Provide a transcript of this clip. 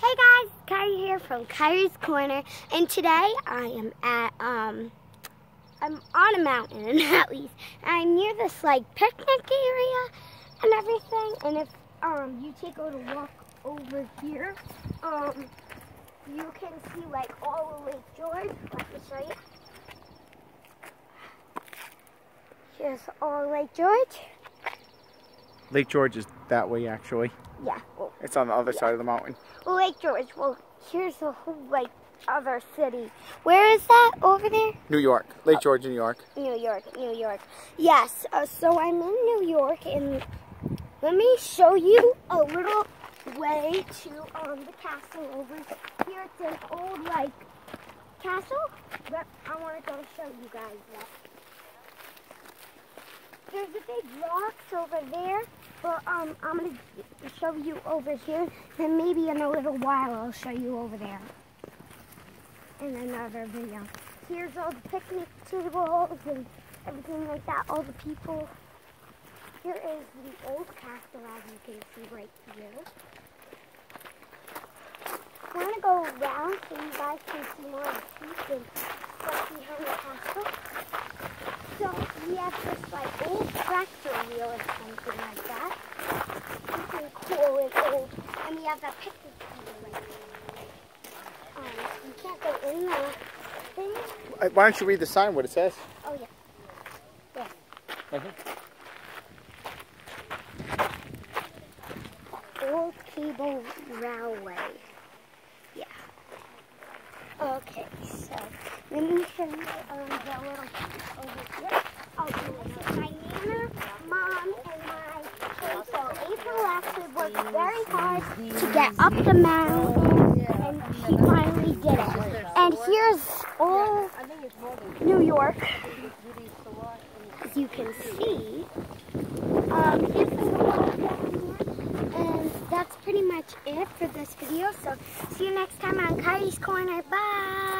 Hey guys, Kairi here from Kairi's Corner, and today I am at um, I'm on a mountain at least. I'm near this like picnic area and everything. And if um you take a little walk over here, um, you can see like all of Lake George. Let me show you. Here's all Lake George. Lake George is that way actually. Yeah. Well, It's on the other Yeah. side of the mountain. well, Lake George. Well, here's the whole like other city. Where is that over there? New York. Lake George, New York. New York, New York. Yes, uh, so I'm in New York, and let me show you a little way to um, the castle over here. It's an old, like, castle, but I want to go show you guys that. There's a big rocks over there, but um, I'm going to show you over here, and maybe in a little while I'll show you over there in another video. Here's all the picnic tables and everything like that, all the people. Here is the old castle as you can see right here. I'm gonna go around so you guys can see more of the peak and stuff behind the castle. So we have this like old tractor wheel or something like that. Something cool and old. And we have that picnic table right there. Um, you can't go in the thing. Why don't you read the sign, what it says? Oh yeah. Right here. Old Cable Railway. Yeah. Okay, so let me show you um, the little over here. Oh, mom, hard to get up the mountain, and she finally did it. And here's old New York, as you can see. Um. And that's pretty much it for this video. So see you next time on Kairi's Corner. Bye.